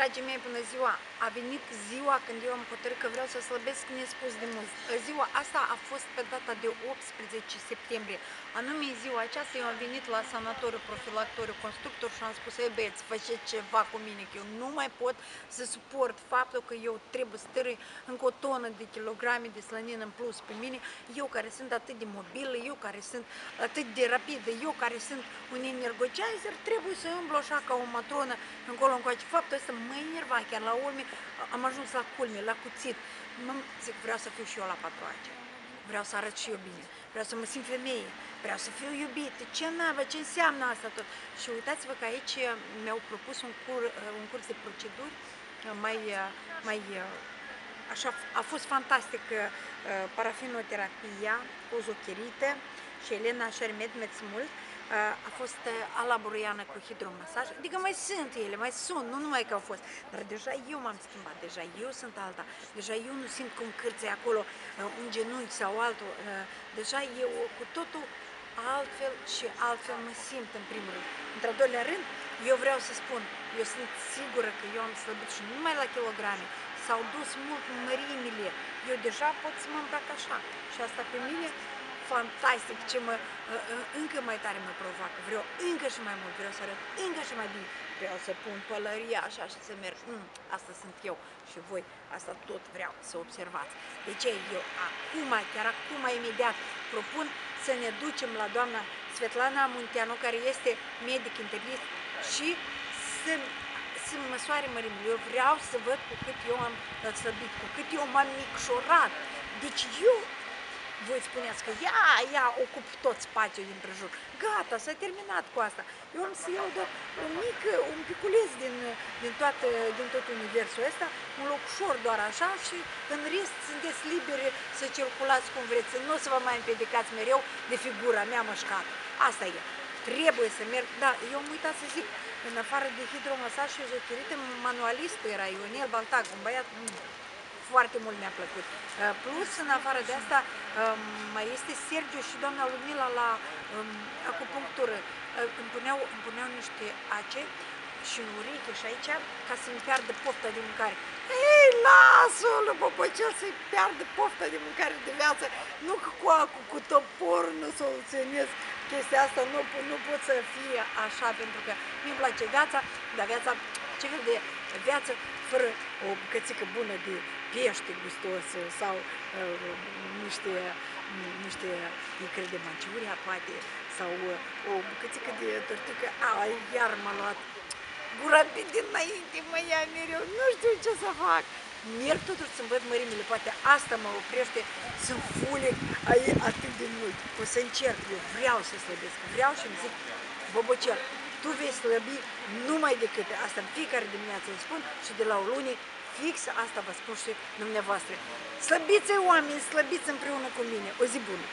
Dragii mei, bună ziua! A venit ziua când eu am hotărât că vreau să slăbesc nespus de mult. Ziua asta a fost pe data de 18 septembrie. Anume ziua aceasta eu am venit la sanatoriu, profilactoriu, constructor și am spus, ei băieți, faceți ceva cu mine, că eu nu mai pot să suport faptul că eu trebuie să tărui încă o tonă de kilograme de slănină în plus pe mine, eu care sunt atât de mobilă, eu care sunt atât de rapidă, eu care sunt un energizer, trebuie să umblu așa ca o matronă încolo încoace. Faptul ăsta mă enerva chiar la urme, am ajuns la culme, la cuțit. Mă, zic, vreau să fiu și eu la patroace. Vreau să arăt și eu bine. Vreau să mă simt femeie. Vreau să fiu iubită. Ce navă, ce înseamnă asta tot? Și uitați-vă că aici mi-au propus un, cur, un curs de proceduri mai, mai așa, a fost fantastic parafinoterapia, ozocherită și Elena Șermed, mult a fost alaburiană cu hidromasaj, adică mai sunt ele, mai sunt, nu numai că au fost, dar deja eu m-am schimbat, deja eu sunt alta, deja eu nu simt cum cârțe acolo un genunchi sau altul, deja eu cu totul altfel și altfel mă simt în primul rând. Într-al doilea rând, eu vreau să spun, eu sunt sigură că eu am slăbit și nu numai la kilograme, s-au dus mult mărimile, eu deja pot să mă îmbrac așa. Și asta pe mine fantastic, ce mă, ă, ă, încă mai tare mă provoacă, vreau încă și mai mult, vreau să arăt încă și mai bine, vreau să pun pălăria așa și să merg, mm, asta sunt eu și voi, asta tot vreau să observați. De ce eu acum, chiar acum, imediat, propun să ne ducem la doamna Svetlana Munteanu, care este medic internist și să să măsoare mărimile. Eu vreau să văd cu cât eu am slăbit, cu cât eu m-am micșorat. Deci eu voi spuneați că ia, ia, ocup tot spațiul din prejur. Gata, s-a terminat cu asta. Eu am să iau doar un mic, un piculeț din, din, toată, din tot universul ăsta, un locșor doar așa și în rest sunteți liberi să circulați cum vreți. Nu o să vă mai împiedicați mereu de figura mea mășcată. Asta e. Trebuie să merg, da, eu am uitat să zic, în afară de hidromasaj și ezoterită, manualistul era Ionel Baltag, un băiat foarte mult mi-a plăcut. Uh, plus, în afară de asta, um, mai este Sergiu și doamna Lumila la um, acupunctură. Uh, îmi puneau, îmi puneau niște ace și în ureche și aici ca să-mi piardă pofta de mâncare. Ei, lasă-l, bobocel, să-i piardă pofta de mâncare de viață. Nu că cu acu, cu topor nu soluționez chestia asta, nu, nu pot să fie așa, pentru că mi-mi place viața, dar viața, ce fel de viață fără o bucățică bună de pește gustos sau uh, niște, niște icre de manciuria, poate, sau uh, o bucățică de tortică, a, iar m-a luat gura pe dinainte, mă ia mereu, nu știu ce să fac. Merg totuși să-mi văd mărimile, poate asta mă oprește să-mi fule atât de mult. O să încerc, eu vreau să slăbesc, vreau și îmi zic, Bobocel, tu vei slăbi numai decât asta în fiecare dimineață îmi spun și de la o luni fix asta vă spun și dumneavoastră. Slăbiți oameni, slăbiți împreună cu mine. O zi bună!